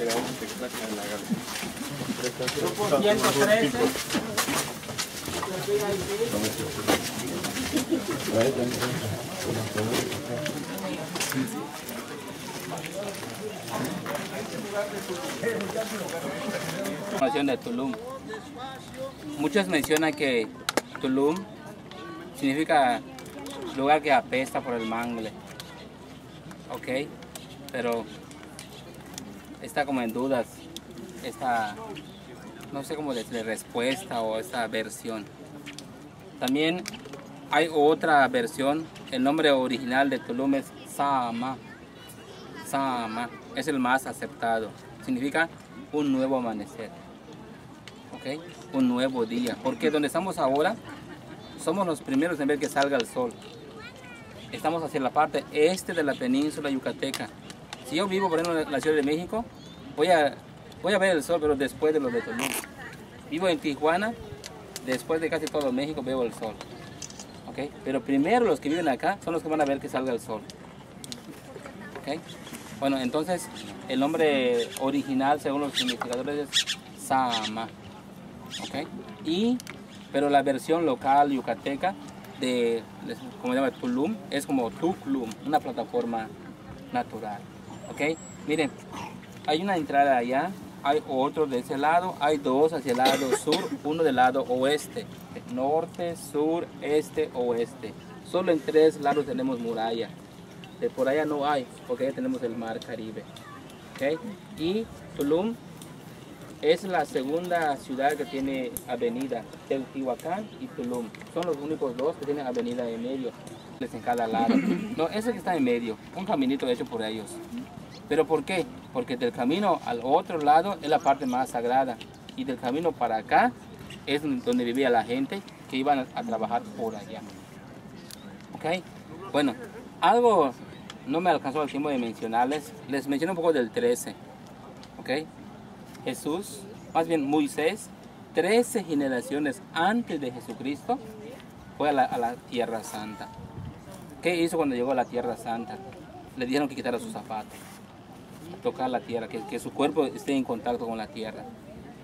Grupo 113. Información de Tulum. Muchos mencionan que Tulum significa lugar que apesta por el mangle. Ok, pero está como en dudas esta, no sé cómo decirle, respuesta o esta versión. También hay otra versión, el nombre original de Tulum es Sama. Sama es el más aceptado. Significa un nuevo amanecer. ¿Ok? Un nuevo día. Porque donde estamos ahora, somos los primeros en ver que salga el sol. Estamos hacia la parte este de la península yucateca. Si yo vivo, por ejemplo, en la Ciudad de México, voy a, voy a ver el sol, pero después de los de Tulum. Vivo en Tijuana, después de casi todo México veo el sol. ¿Ok? Pero primero los que viven acá son los que van a ver que salga el sol. ¿Ok? Bueno, entonces el nombre original, según los investigadores, es Sama. ¿Ok? Y, pero la versión local yucateca de, como se llama, Tulum, es como Tuclum, una plataforma natural. ¿Ok? Miren, hay una entrada allá, hay otro de ese lado, hay dos hacia el lado sur, uno del lado oeste, norte, sur, este, oeste. Solo en tres lados tenemos muralla. De por allá no hay, porque ya tenemos el mar Caribe. ¿ok? Y Tulum es la segunda ciudad que tiene avenida, Teotihuacán y Tulum. Son los únicos dos que tienen avenida en medio, en cada lado. No, ese que está en medio, un caminito hecho por ellos. ¿Pero por qué? Porque del camino al otro lado es la parte más sagrada y del camino para acá es donde vivía la gente que iban a trabajar por allá. ¿Ok? Bueno, algo no me alcanzó el tiempo de mencionarles. Les menciono un poco del 13. ¿Ok? Jesús, más bien Moisés, 13 generaciones antes de Jesucristo, fue a la, Tierra Santa. ¿Qué hizo cuando llegó a la Tierra Santa? Le dijeron que quitara sus zapatos, tocar la tierra, que, que su cuerpo esté en contacto con la tierra.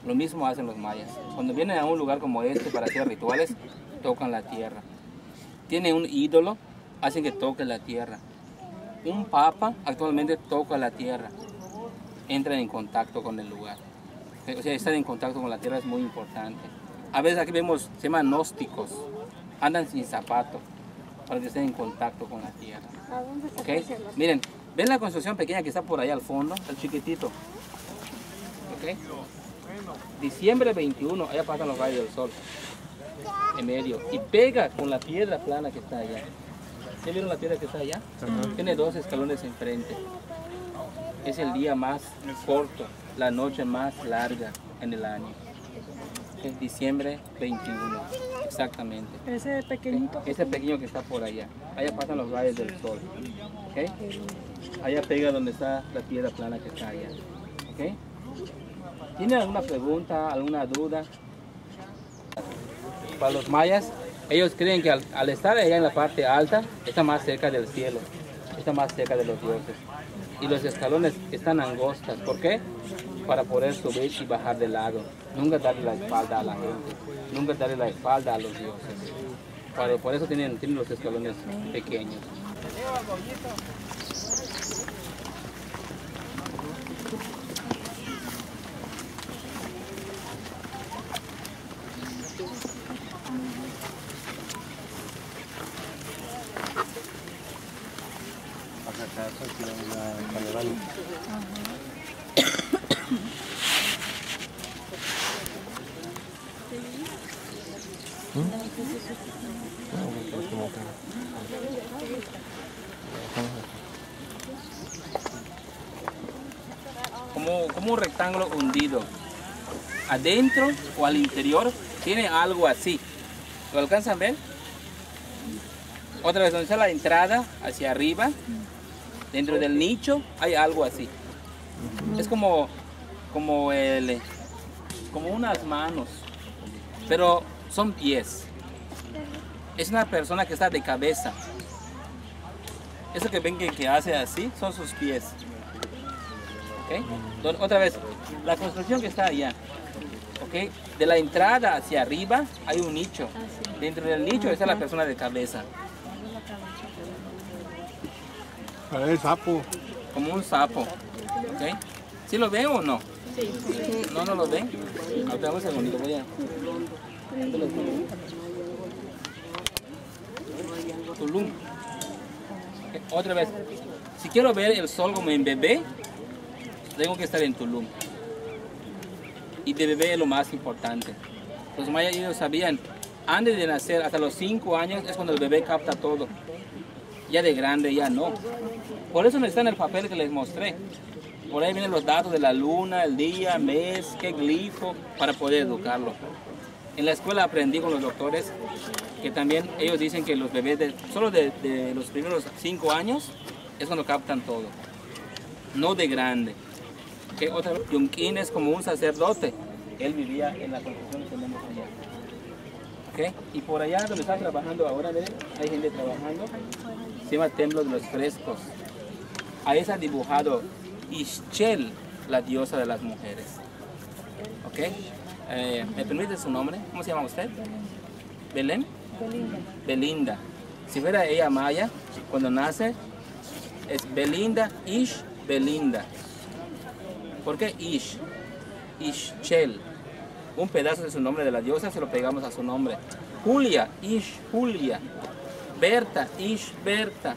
Lo mismo hacen los mayas. Cuando vienen a un lugar como este para hacer rituales, tocan la tierra. Tienen un ídolo, hacen que toque la tierra. Un papa actualmente toca la tierra. Entran en contacto con el lugar. O sea, estar en contacto con la tierra es muy importante. A veces aquí vemos, se llaman gnósticos. Andan sin zapato para que estén en contacto con la tierra. ¿A dónde se ¿Ok? aprecia la- Miren, ven la construcción pequeña que está por allá al fondo, el chiquitito. ¿Ok? Diciembre 21, allá pasan los rayos del sol. En medio. Y pega con la piedra plana que está allá. ¿Ya vieron la piedra que está allá? Tiene dos escalones enfrente. Es el día más corto, la noche más larga en el año. Es diciembre 21, exactamente. Ese pequeñito. Ese pequeño que está por allá. Allá pasan los rayos del sol. ¿ok? Allá pega donde está la piedra plana que está allá. ¿ok? ¿Tienen alguna pregunta, alguna duda? Para los mayas, ellos creen que al, estar allá en la parte alta, está más cerca del cielo, está más cerca de los dioses. Y los escalones están angostas. ¿Por qué? Para poder subir y bajar del lado. Nunca darle la espalda a la gente. Nunca darle la espalda a los dioses. Por eso tienen, tienen los escalones pequeños. Como, un rectángulo hundido. Adentro o al interior tiene algo así. ¿Lo alcanzan a ver? Otra vez, donde está la entrada hacia arriba, dentro del nicho hay algo así. Es como, como, el, como unas manos, pero son pies. Es una persona que está de cabeza. Eso que ven que, que hace así son sus pies. Don- otra vez, la construcción que está allá, ¿ok? De la entrada hacia arriba hay un nicho. Dentro del nicho está la persona de cabeza, El sapo. como un sapo, ¿ok? ¿Sí lo ven o no? ¿No, no lo ven? Ahorita un segundito, voy a... Tulum. Ok, Otra vez, si quiero ver el sol como en bebé, tengo que estar en Tulum. Y de bebé es lo más importante. Los mayas ellos sabían, antes de nacer, hasta los 5 años es cuando el bebé capta todo. Ya de grande, ya no. Por eso no está en el papel que les mostré. Por ahí vienen los datos de la luna, el día, mes, qué glifo, para poder educarlo. En la escuela aprendí con los doctores que también ellos dicen que los bebés solo de, de los primeros cinco años es cuando captan todo, no de grande. Que otra es como un sacerdote, él vivía en la construcción que tenemos allá. ¿Ok? Y por allá donde está trabajando ahora, hay gente trabajando, se llama Templo de los Frescos. Ahí está dibujado Ischel, la diosa de las mujeres. ¿Ok? Eh, ¿Me permite su nombre? ¿Cómo se llama usted? ¿Belén? Belinda. Belinda. Si fuera ella maya, cuando nace, es Belinda, Ish, Belinda. ¿Por qué Ish? Ischel. Un pedazo de su nombre de la diosa se lo pegamos a su nombre. Julia, Ish, Julia. Berta, Ish, Berta.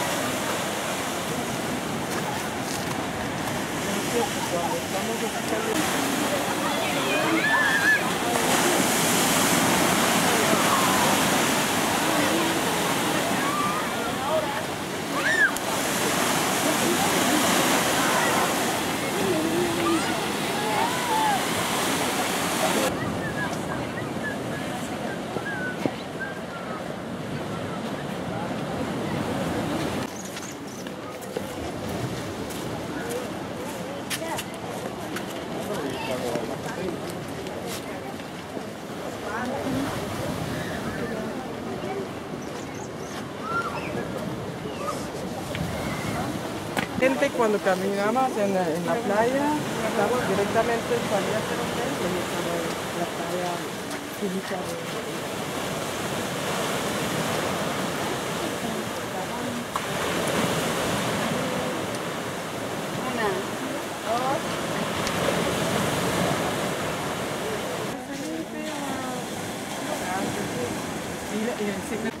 Thank you. gente cuando caminábamos en, la playa, directamente salía hacer un la playa Una, dos. Y, y,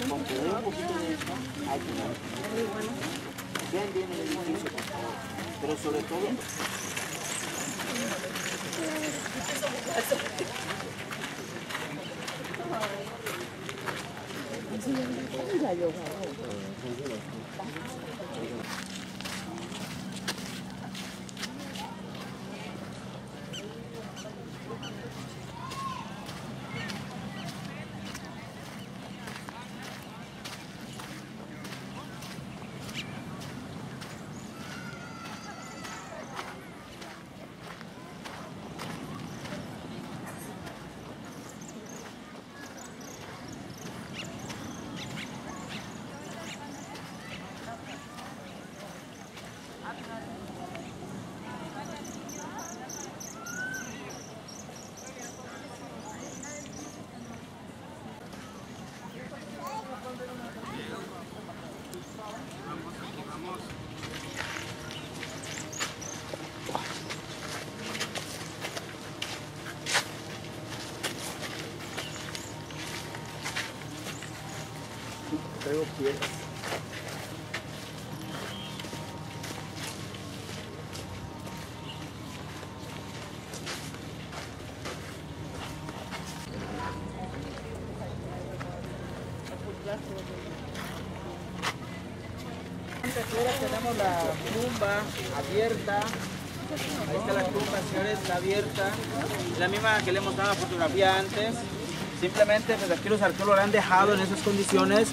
para concluir un poquito de esto, hay que Vean bien el edificio, por favor. Pero sobre traigo piedras. Ahí está la tumba, señores, está abierta. La misma que le mostraba la fotografía antes. Simplemente, pues aquí los arqueólogos la han dejado en esas condiciones.